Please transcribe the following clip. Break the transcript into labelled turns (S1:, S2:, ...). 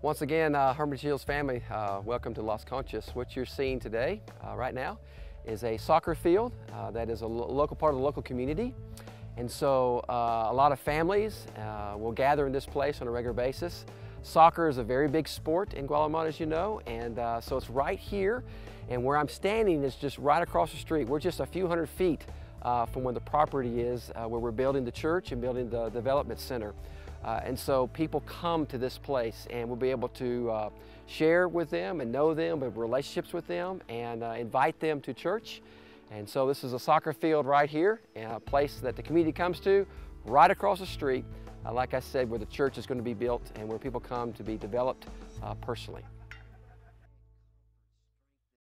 S1: Once again, uh, Hermitage Hills family, uh, welcome to Las Conchas. What you're seeing today, uh, right now, is a soccer field uh, that is a lo local part of the local community. And so uh, a lot of families uh, will gather in this place on a regular basis. Soccer is a very big sport in Guatemala, as you know, and uh, so it's right here. And where I'm standing is just right across the street. We're just a few hundred feet uh, from where the property is, uh, where we're building the church and building the development center. Uh, and so people come to this place and we'll be able to uh, share with them and know them, have relationships with them and uh, invite them to church. And so this is a soccer field right here, and a place that the community comes to right across the street, uh, like I said, where the church is going to be built and where people come to be developed uh, personally.